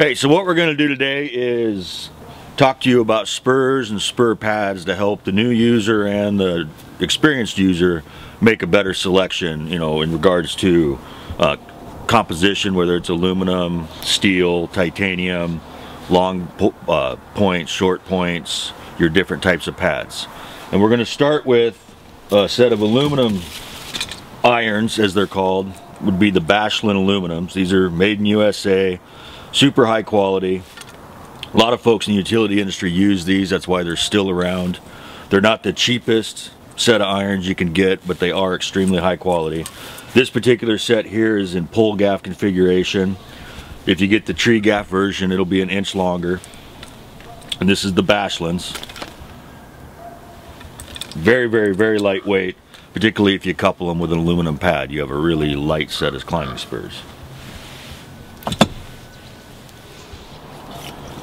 Hey, so what we're going to do today is talk to you about spurs and spur pads to help the new user and the experienced user make a better selection, you know, in regards to uh, composition, whether it's aluminum, steel, titanium, long po uh, points, short points, your different types of pads. And we're going to start with a set of aluminum irons, as they're called, would be the Bashlin aluminums. These are made in USA, super high quality. A lot of folks in the utility industry use these, that's why they're still around. They're not the cheapest set of irons you can get, but they are extremely high quality. This particular set here is in pole gaff configuration. If you get the tree gaff version, it'll be an inch longer. And this is the Bashlins. Very, very, very lightweight, particularly if you couple them with an aluminum pad. You have a really light set of climbing spurs.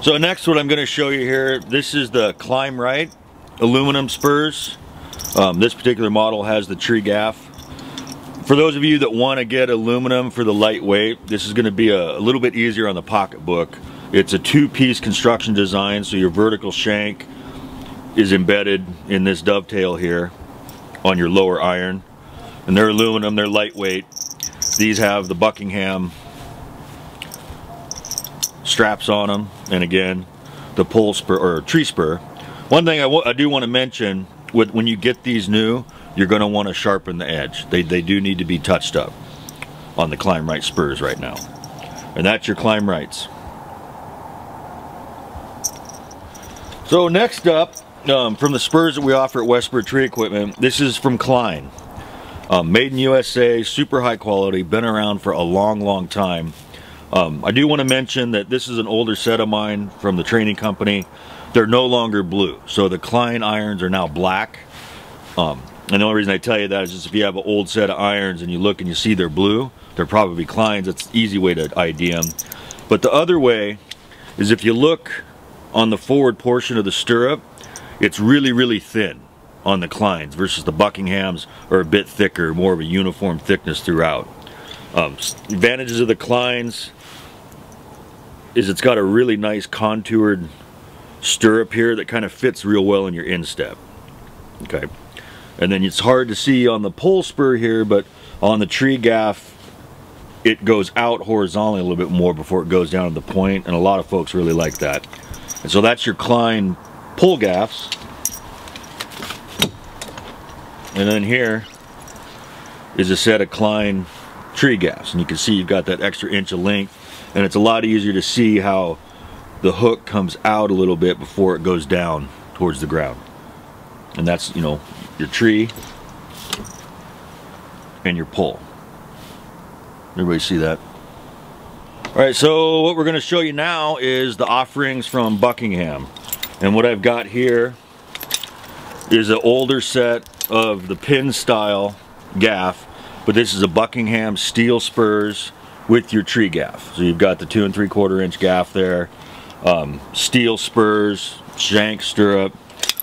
So next what I'm going to show you here, this is the Climb Right aluminum spurs. Um, this particular model has the tree gaff. For those of you that want to get aluminum for the lightweight, this is going to be a, a little bit easier on the pocketbook. It's a two-piece construction design, so your vertical shank is embedded in this dovetail here on your lower iron. And they're aluminum, they're lightweight. These have the Buckingham straps on them and again the pole spur or tree spur. One thing I, I do want to mention with when you get these new you're going to want to sharpen the edge. They, they do need to be touched up on the climb right spurs right now. And that's your climb rights. So next up um, from the spurs that we offer at WesSpur Tree Equipment this is from Klein. Um, made in USA super high quality been around for a long long time um, I do want to mention that this is an older set of mine from the training company. They're no longer blue. So the Klein irons are now black. Um, and the only reason I tell you that is just if you have an old set of irons and you look and you see they're blue, they're probably Kleins. That's the easy way to ID them. But the other way is if you look on the forward portion of the stirrup, it's really, really thin on the Kleins versus the Buckinghams are a bit thicker, more of a uniform thickness throughout. Um, advantages of the Kleins, is it's got a really nice contoured stirrup here that kind of fits real well in your instep. Okay. And then it's hard to see on the pole spur here, but on the tree gaff, it goes out horizontally a little bit more before it goes down to the point, and a lot of folks really like that. And so that's your Klein pole gaffs. And then here is a set of Klein tree gaffs, and you can see you've got that extra inch of length and it's a lot easier to see how the hook comes out a little bit before it goes down towards the ground. And that's you know your tree and your pull everybody see that? All right so what we're going to show you now is the offerings from Buckingham. And what I've got here is an older set of the pin style gaff but this is a Buckingham steel spurs with your tree gaff. So you've got the two and three quarter inch gaff there, um, steel spurs, shank stirrup.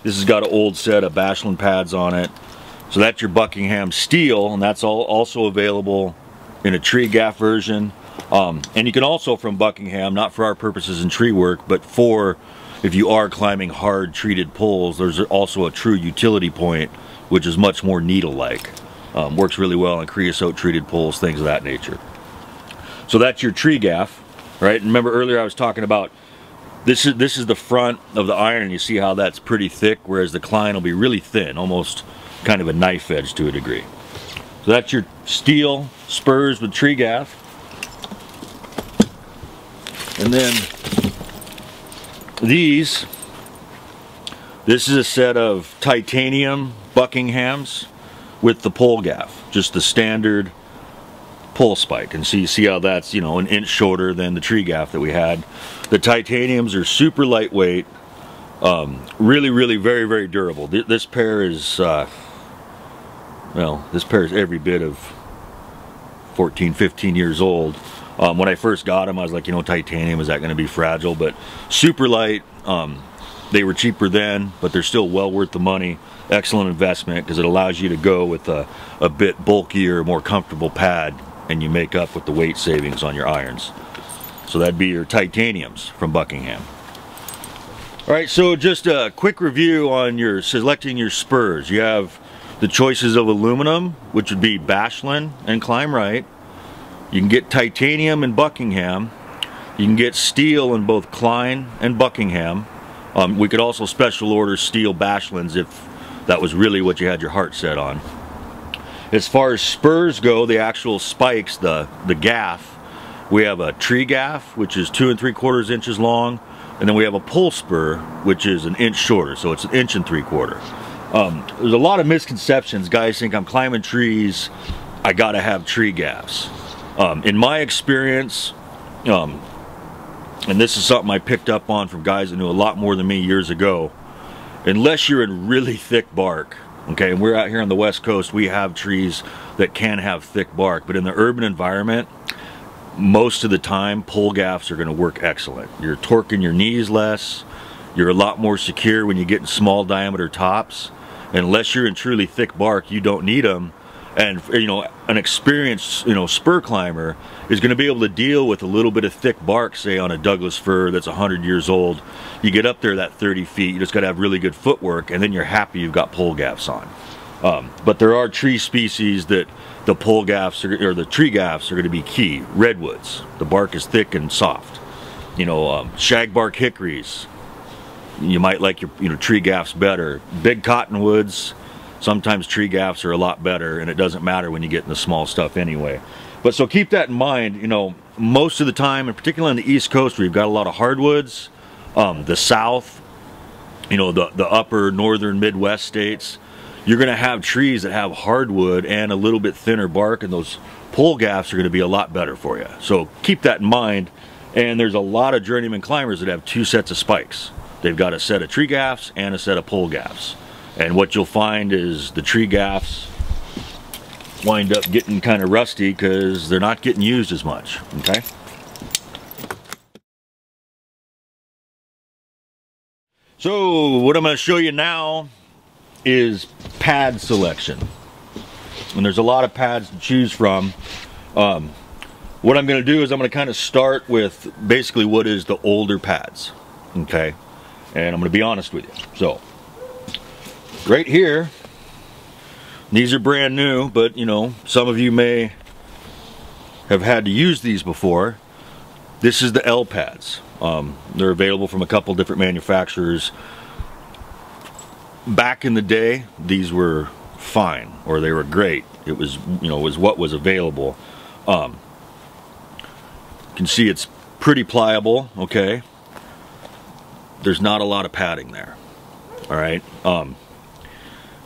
This has got an old set of Bashlin pads on it. So that's your Buckingham steel, and that's all also available in a tree gaff version. Um, and you can also from Buckingham, not for our purposes in tree work, but for if you are climbing hard treated poles, there's also a true utility point, which is much more needle-like. Um, works really well on creosote treated poles, things of that nature. So that's your tree gaff, right? remember earlier I was talking about this is this is the front of the iron you see how that's pretty thick whereas the Klein will be really thin, almost kind of a knife edge to a degree. So that's your steel spurs with tree gaff. And then these, this is a set of titanium Buckinghams with the pole gaff, just the standard pole spike. And so you see how that's you know an inch shorter than the tree gaff that we had. The titaniums are super lightweight um, really really very very durable. This pair is uh, well this pair is every bit of 14 15 years old. Um, when I first got them I was like you know titanium is that going to be fragile? But super light um, they were cheaper then but they're still well worth the money excellent investment because it allows you to go with a, a bit bulkier more comfortable pad and you make up with the weight savings on your irons. So that'd be your titaniums from Buckingham. All right, so just a quick review on your selecting your spurs. You have the choices of aluminum, which would be Bashlin and Climb Right. You can get titanium in Buckingham. You can get steel in both Klein and Buckingham. Um, we could also special order steel Bashlins if that was really what you had your heart set on. As far as spurs go, the actual spikes, the, the gaff, we have a tree gaff, which is two and three quarters inches long, and then we have a pole spur, which is an inch shorter, so it's an inch and three quarter. Um, there's a lot of misconceptions. Guys think I'm climbing trees, I gotta have tree gaffs. Um, in my experience, um, and this is something I picked up on from guys that knew a lot more than me years ago, unless you're in really thick bark, okay, and we're out here on the west coast, we have trees that can have thick bark, but in the urban environment, most of the time pole gaffs are going to work excellent. You're torquing your knees less, you're a lot more secure when you get in small diameter tops. Unless you're in truly thick bark, you don't need them. And you know, an experienced you know spur climber is going to be able to deal with a little bit of thick bark, say on a Douglas fir that's 100 years old. You get up there that 30 feet, you just got to have really good footwork, and then you're happy you've got pole gaffs on. Um, but there are tree species that the pole gaffs are, or the tree gaffs are going to be key. Redwoods, the bark is thick and soft. You know, um, shagbark hickories, you might like your you know tree gaffs better. Big cottonwoods, sometimes tree gaffs are a lot better, and it doesn't matter when you get in the small stuff anyway. But so keep that in mind. You know, most of the time, and particularly on the East Coast, where you've got a lot of hardwoods, um, the South, you know, the the upper northern Midwest states you're going to have trees that have hardwood and a little bit thinner bark and those pole gaffs are going to be a lot better for you. So keep that in mind. And there's a lot of journeyman climbers that have two sets of spikes. They've got a set of tree gaffs and a set of pole gaffs. And what you'll find is the tree gaffs wind up getting kind of rusty because they're not getting used as much, okay? So what I'm going to show you now is pad selection. And there's a lot of pads to choose from. Um, what I'm going to do is I'm going to kind of start with basically what is the older pads. Okay. And I'm going to be honest with you. So, right here, these are brand new, but you know, some of you may have had to use these before. This is the L pads. Um, they're available from a couple different manufacturers back in the day, these were fine or they were great. It was, you know, was what was available. Um, you can see it's pretty pliable, okay? There's not a lot of padding there, all right? Um,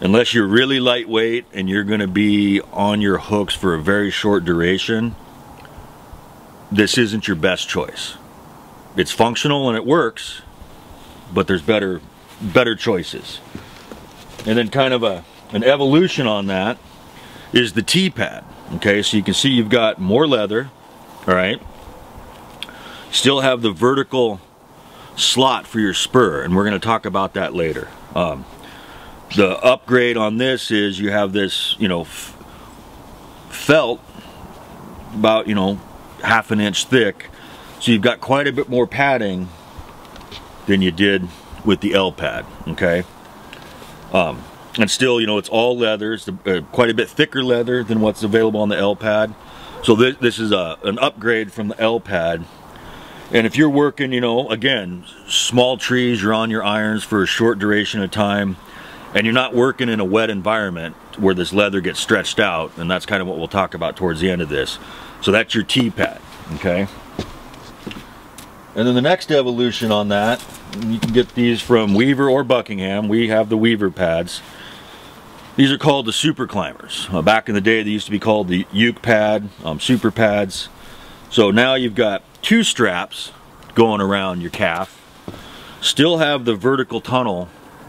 unless you're really lightweight and you're gonna be on your hooks for a very short duration, this isn't your best choice. It's functional and it works, but there's better better choices. And then kind of a an evolution on that is the T-pad. Okay, so you can see you've got more leather, all right? Still have the vertical slot for your spur, and we're gonna talk about that later. Um, the upgrade on this is you have this, you know, felt about, you know, half an inch thick. So you've got quite a bit more padding than you did with the L pad, okay? Um, and still, you know, it's all leather. It's uh, quite a bit thicker leather than what's available on the L pad. So this, this is a, an upgrade from the L pad. And if you're working, you know, again, small trees, you're on your irons for a short duration of time, and you're not working in a wet environment where this leather gets stretched out, and that's kind of what we'll talk about towards the end of this. So that's your T-pad, okay? And then the next evolution on that, you can get these from Weaver or Buckingham. We have the Weaver pads. These are called the Super Climbers. Uh, back in the day, they used to be called the Uke pad, um, Super pads. So now you've got two straps going around your calf. Still have the vertical tunnel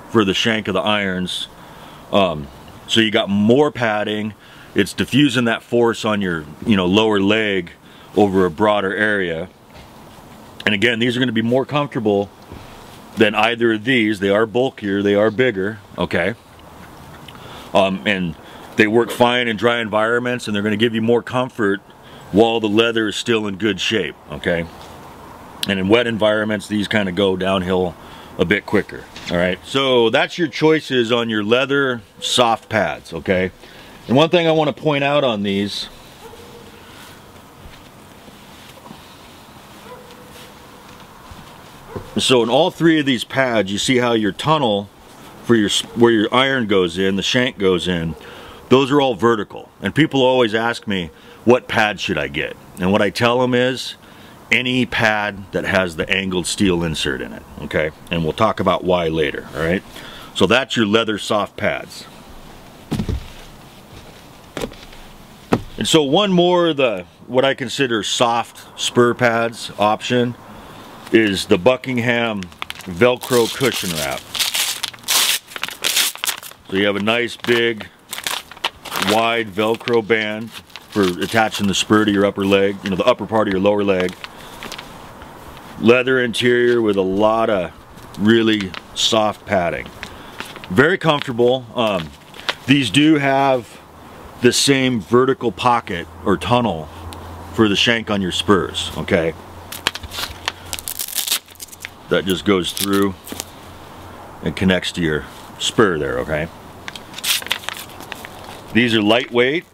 for the shank of the irons. Um, so you got more padding. It's diffusing that force on your you know lower leg over a broader area. And again, these are going to be more comfortable than either of these. They are bulkier, they are bigger, okay? Um, and they work fine in dry environments and they're going to give you more comfort while the leather is still in good shape, okay? And in wet environments, these kind of go downhill a bit quicker. All right, so that's your choices on your leather soft pads, okay? And one thing I want to point out on these So in all three of these pads, you see how your tunnel for your where your iron goes in, the shank goes in, those are all vertical. And people always ask me, what pad should I get? And what I tell them is, any pad that has the angled steel insert in it, okay? And we'll talk about why later, all right? So that's your leather soft pads. And so one more the what I consider soft spur pads option is the Buckingham Velcro cushion wrap. So you have a nice big wide Velcro band for attaching the spur to your upper leg, you know, the upper part of your lower leg. Leather interior with a lot of really soft padding. Very comfortable. Um, these do have the same vertical pocket or tunnel for the shank on your spurs, okay? That just goes through and connects to your spur there, okay? These are lightweight.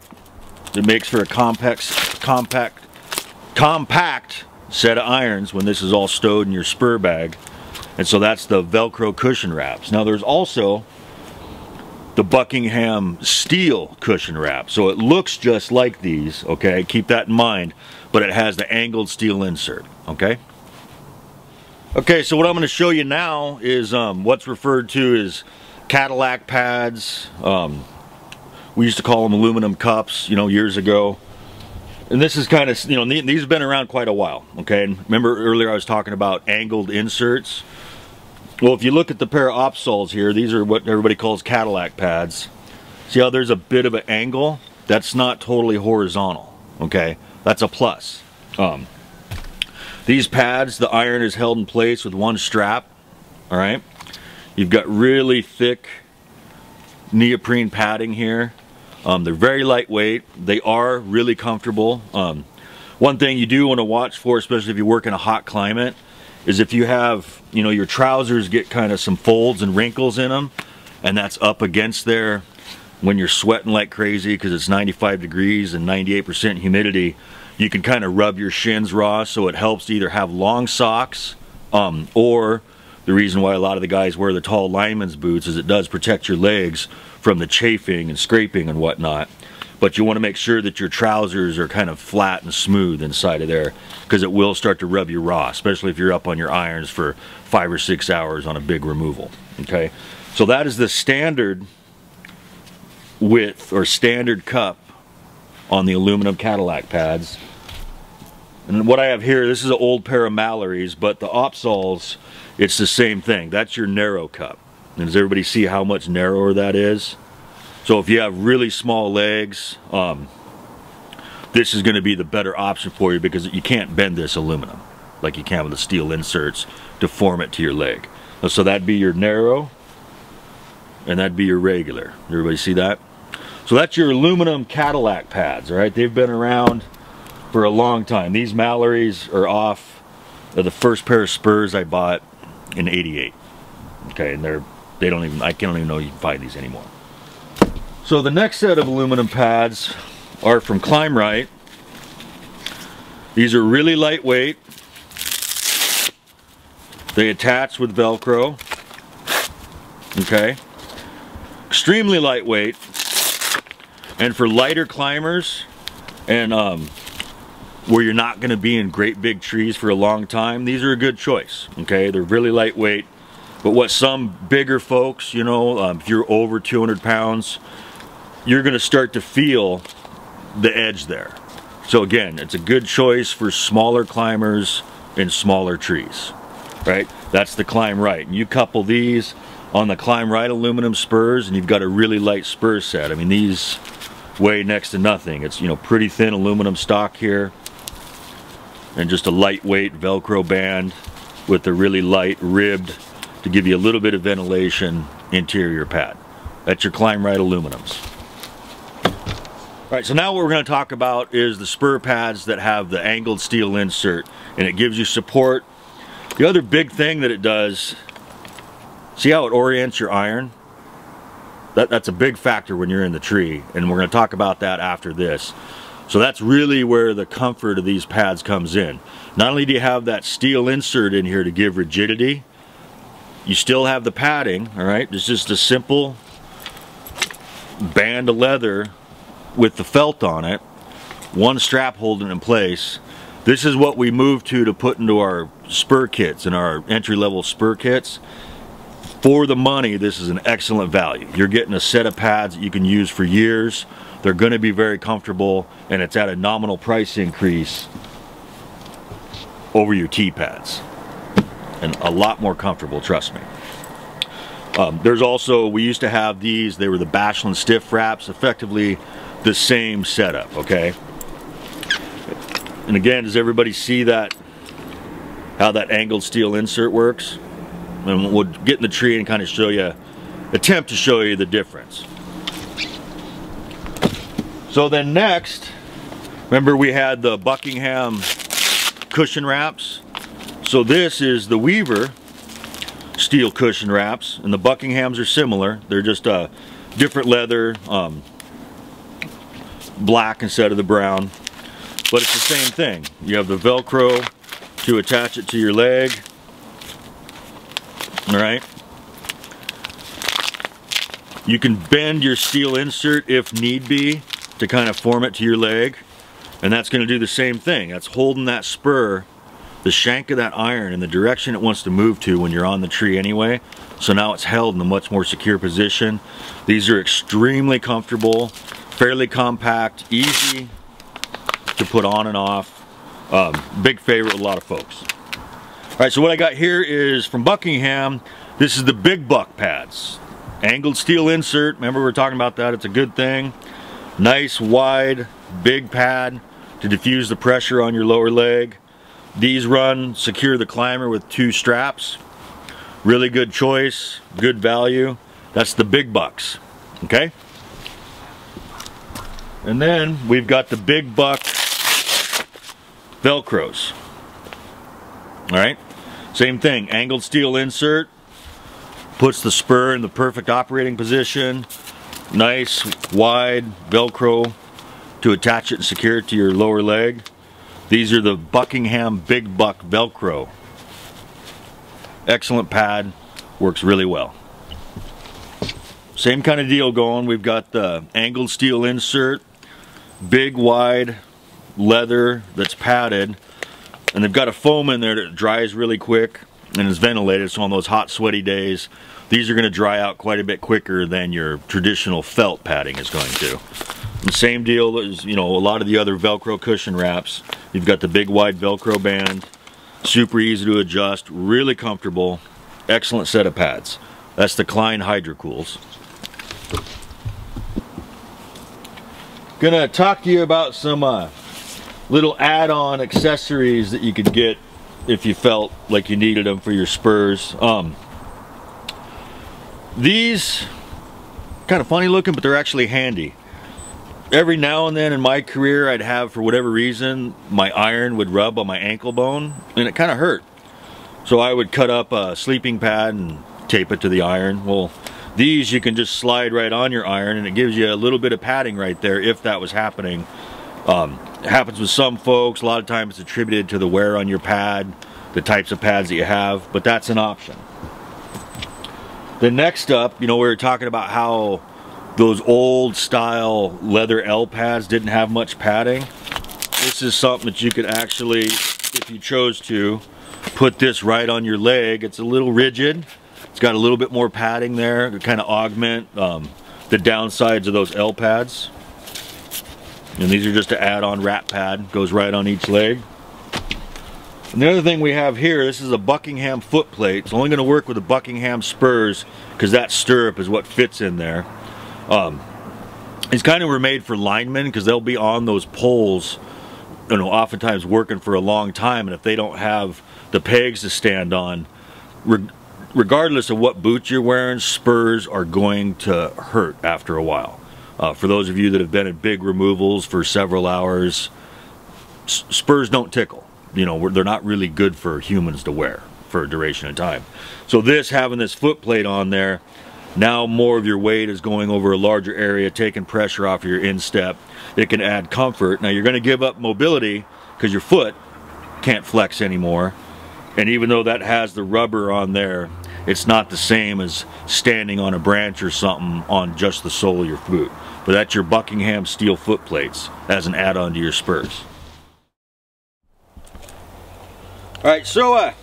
It makes for a compact, compact, compact set of irons when this is all stowed in your spur bag. And so that's the Velcro cushion wraps. Now there's also the Buckingham steel cushion wrap. So it looks just like these, okay? Keep that in mind. But it has the angled steel insert, okay? Okay, so what I'm going to show you now is um, what's referred to as Cadillac pads. Um, we used to call them aluminum cups, you know, years ago. And this is kind of, you know, these have been around quite a while, okay? And remember earlier I was talking about angled inserts? Well, if you look at the pair of OpSols here, these are what everybody calls Cadillac pads. See how there's a bit of an angle? That's not totally horizontal, okay? That's a plus. Um, these pads, the iron is held in place with one strap, all right? You've got really thick neoprene padding here. Um, they're very lightweight. They are really comfortable. Um, one thing you do want to watch for, especially if you work in a hot climate, is if you have, you know, your trousers get kind of some folds and wrinkles in them, and that's up against there when you're sweating like crazy because it's 95 degrees and 98% humidity, you can kind of rub your shins raw so it helps to either have long socks um, or the reason why a lot of the guys wear the tall lineman's boots is it does protect your legs from the chafing and scraping and whatnot. But you want to make sure that your trousers are kind of flat and smooth inside of there because it will start to rub you raw, especially if you're up on your irons for five or six hours on a big removal. Okay, so that is the standard width or standard cup on the aluminum Cadillac pads. And what I have here, this is an old pair of Mallory's, but the OpSols it's the same thing. That's your narrow cup. And does everybody see how much narrower that is? So if you have really small legs, um, this is going to be the better option for you because you can't bend this aluminum like you can with the steel inserts to form it to your leg. So that'd be your narrow and that'd be your regular. Everybody see that? So that's your aluminum Cadillac pads, all right? They've been around for a long time. These Mallory's are off of the first pair of spurs I bought in 88. Okay, and they're, they don't even, I can't even know you can find these anymore. So the next set of aluminum pads are from Climb Right. These are really lightweight. They attach with Velcro. Okay. Extremely lightweight. And for lighter climbers and um, where you're not going to be in great big trees for a long time, these are a good choice. Okay, they're really lightweight. But what some bigger folks, you know, um, if you're over 200 pounds, you're going to start to feel the edge there. So again, it's a good choice for smaller climbers in smaller trees, right? That's the climb right. And you couple these on the climb right aluminum spurs and you've got a really light spur set. I mean, these weigh next to nothing. It's, you know, pretty thin aluminum stock here and just a lightweight Velcro band with a really light ribbed to give you a little bit of ventilation interior pad. That's your Climb Right aluminums. All right, so now what we're going to talk about is the spur pads that have the angled steel insert and it gives you support The other big thing that it does, see how it orients your iron? That, that's a big factor when you're in the tree, and we're going to talk about that after this. So that's really where the comfort of these pads comes in. Not only do you have that steel insert in here to give rigidity, you still have the padding, all right? It's just a simple band of leather with the felt on it, one strap holding in place. This is what we moved to to put into our spur kits and our entry-level spur kits. For the money, this is an excellent value. You're getting a set of pads that you can use for years. They're going to be very comfortable and it's at a nominal price increase over your T-pads. And a lot more comfortable, trust me. Um, there's also, we used to have these, they were the Bashlin stiff wraps, effectively the same setup, okay? And again, does everybody see that, how that angled steel insert works? And we'll get in the tree and kind of show you, attempt to show you the difference. So then next, remember we had the Buckingham cushion wraps? So this is the Weaver steel cushion wraps, and the Buckinghams are similar. They're just a uh, different leather, um, black instead of the brown. But it's the same thing. You have the Velcro to attach it to your leg. All right. You can bend your steel insert if need be to kind of form it to your leg. And that's going to do the same thing. That's holding that spur, the shank of that iron in the direction it wants to move to when you're on the tree anyway. So now it's held in a much more secure position. These are extremely comfortable fairly compact, easy to put on and off. Um, big favorite with a lot of folks. All right, so what I got here is from Buckingham. This is the Big Buck pads. Angled steel insert. Remember we were talking about that. It's a good thing. Nice, wide, big pad to diffuse the pressure on your lower leg. These run secure the climber with two straps. Really good choice, good value. That's the Big Bucks, okay? And then we've got the big buck Velcros. All right, same thing, angled steel insert, puts the spur in the perfect operating position. Nice, wide Velcro to attach it and secure it to your lower leg. These are the Buckingham Big Buck Velcro. Excellent pad, works really well. Same kind of deal going. We've got the angled steel insert, big wide leather that's padded and they've got a foam in there that dries really quick and is ventilated so on those hot sweaty days these are going to dry out quite a bit quicker than your traditional felt padding is going to. The same deal as you know a lot of the other velcro cushion wraps you've got the big wide velcro band super easy to adjust really comfortable excellent set of pads that's the Klein Hydrocools Gonna talk to you about some uh, little add-on accessories that you could get if you felt like you needed them for your spurs. Um, these kind of funny looking, but they're actually handy. Every now and then in my career, I'd have, for whatever reason, my iron would rub on my ankle bone, and it kind of hurt. So I would cut up a sleeping pad and tape it to the iron. Well, these you can just slide right on your iron and it gives you a little bit of padding right there if that was happening. Um, it happens with some folks. A lot of times it's attributed to the wear on your pad, the types of pads that you have, but that's an option. The next up, you know, we were talking about how those old style leather L pads didn't have much padding. This is something that you could actually, if you chose to, put this right on your leg. It's a little rigid it's got a little bit more padding there to kind of augment um, the downsides of those L pads. And these are just to add on wrap pad, goes right on each leg. And the other thing we have here, this is a Buckingham foot plate. It's only going to work with the Buckingham spurs because that stirrup is what fits in there. Um, these kind of were made for linemen because they'll be on those poles, you know, oftentimes working for a long time. And if they don't have the pegs to stand on, regardless of what boots you're wearing, spurs are going to hurt after a while. Uh, for those of you that have been at big removals for several hours, spurs don't tickle. You know, they're not really good for humans to wear for a duration of time. So this, having this foot plate on there, now more of your weight is going over a larger area, taking pressure off of your instep. It can add comfort. Now you're gonna give up mobility because your foot can't flex anymore. And even though that has the rubber on there, it's not the same as standing on a branch or something on just the sole of your boot. But that's your Buckingham steel foot plates as an add-on to your spurs. All right, so uh,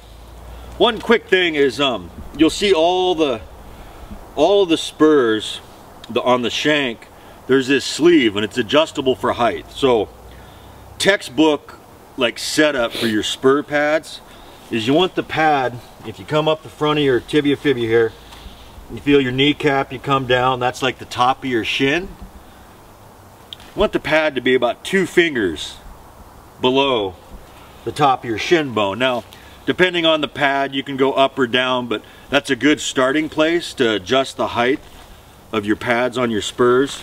one quick thing is um, you'll see all the all of the spurs the, on the shank. There's this sleeve and it's adjustable for height. So textbook like setup for your spur pads is you want the pad, if you come up the front of your tibia fibia here, you feel your kneecap, you come down, that's like the top of your shin. You want the pad to be about two fingers below the top of your shin bone. Now, depending on the pad, you can go up or down, but that's a good starting place to adjust the height of your pads on your spurs.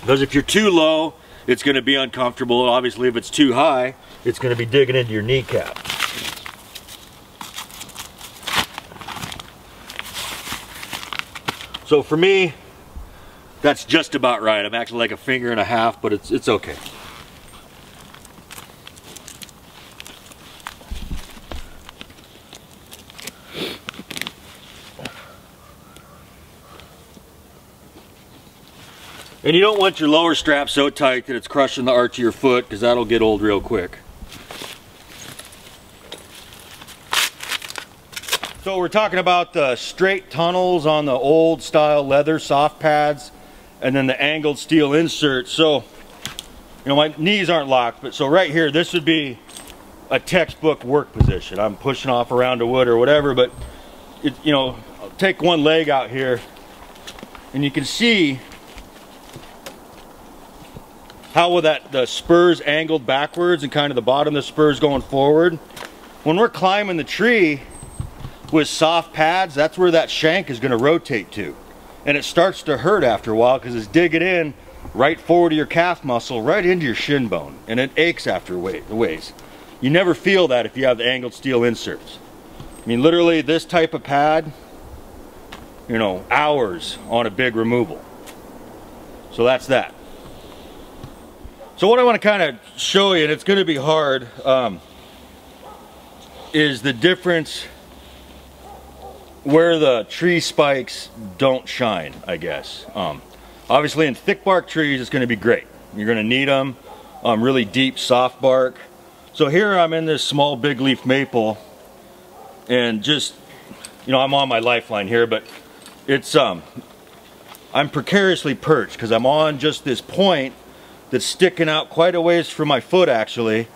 Because if you're too low, it's going to be uncomfortable. Obviously, if it's too high, it's going to be digging into your kneecap. So for me, that's just about right. I'm actually like a finger and a half, but it's, it's okay. And you don't want your lower strap so tight that it's crushing the arch of your foot because that'll get old real quick. So we're talking about the straight tunnels on the old style leather soft pads and then the angled steel insert. So, you know, my knees aren't locked, but so right here, this would be a textbook work position. I'm pushing off around a wood or whatever, but it, you know, I'll take one leg out here and you can see how will that the spurs angled backwards and kind of the bottom of the spurs going forward. When we're climbing the tree with soft pads, that's where that shank is going to rotate to. And it starts to hurt after a while because it's digging in right forward to your calf muscle, right into your shin bone. And it aches after a ways. You never feel that if you have the angled steel inserts. I mean, literally this type of pad, you know, hours on a big removal. So that's that. So what I want to kind of show you, and it's going to be hard, um, is the difference where the tree spikes don't shine, I guess. Um, obviously in thick bark trees, it's going to be great. You're going to need them, um, really deep, soft bark. So here I'm in this small big leaf maple, and just, you know, I'm on my lifeline here, but it's, um, I'm precariously perched because I'm on just this point that's sticking out quite a ways from my foot actually.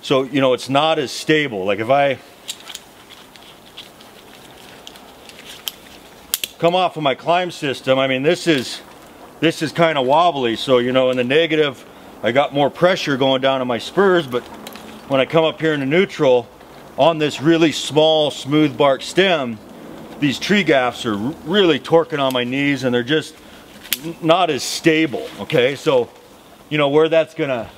So, you know, it's not as stable. Like if I come off of my climb system, I mean, this is, this is kind of wobbly. So, you know, in the negative, I got more pressure going down on my spurs, but when I come up here in the neutral, on this really small, smooth bark stem, these tree gaffs are really torquing on my knees and they're just not as stable, okay? So you know, where that's gonna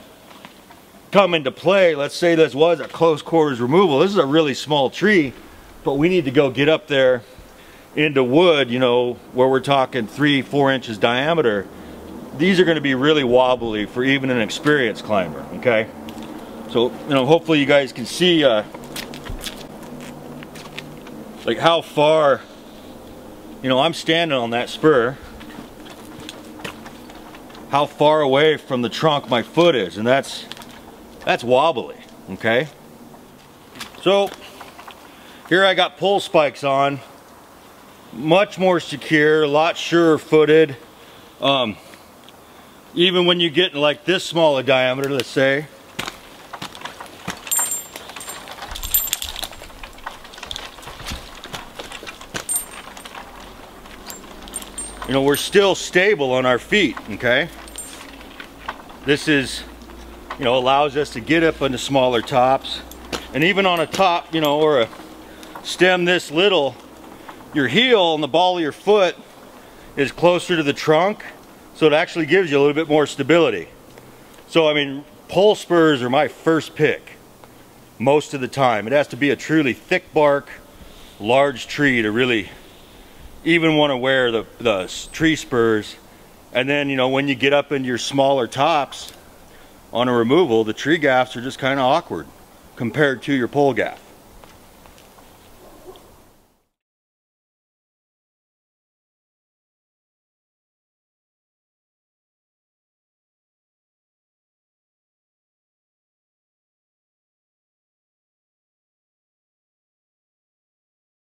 come into play, let's say this was a close quarters removal. This is a really small tree, but we need to go get up there into wood, you know, where we're talking three, four inches diameter. These are gonna be really wobbly for even an experienced climber, okay? So, you know, hopefully you guys can see uh, like how far, you know, I'm standing on that spur how far away from the trunk my foot is and that's that's wobbly okay? So here I got pole spikes on. Much more secure a lot surer footed. Um, even when you get like this small a diameter let's say. You know, we're still stable on our feet, okay? This is, you know, allows us to get up on the smaller tops. And even on a top, you know, or a stem this little, your heel and the ball of your foot is closer to the trunk. So it actually gives you a little bit more stability. So, I mean, pole spurs are my first pick. most of the time. It has to be a truly thick bark, large tree to really even want to wear the, the tree spurs. And then, you know, when you get up into your smaller tops on a removal, the tree gaffs are just kind of awkward compared to your pole gaff.